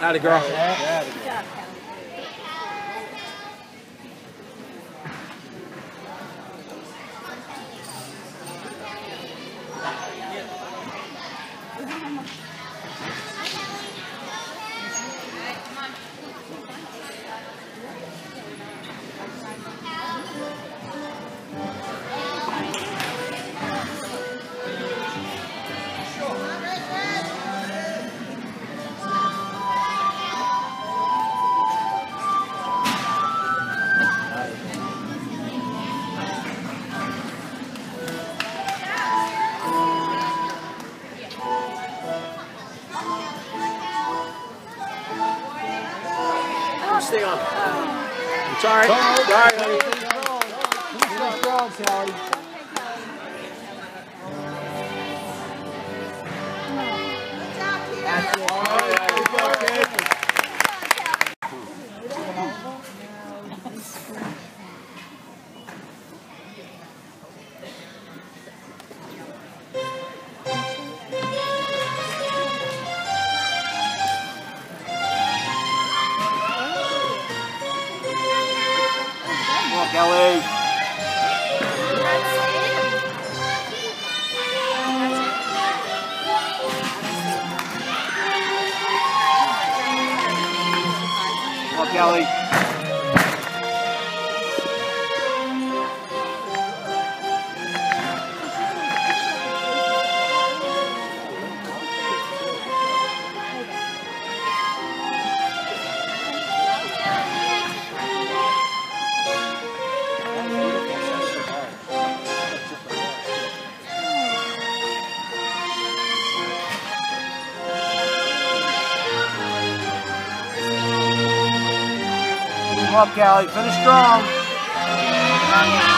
Howdy, girl. Stay on. It's all right. Right, honey. Finish strong, Sally. Come on, Kelly. Come on, Kelly. Finish strong.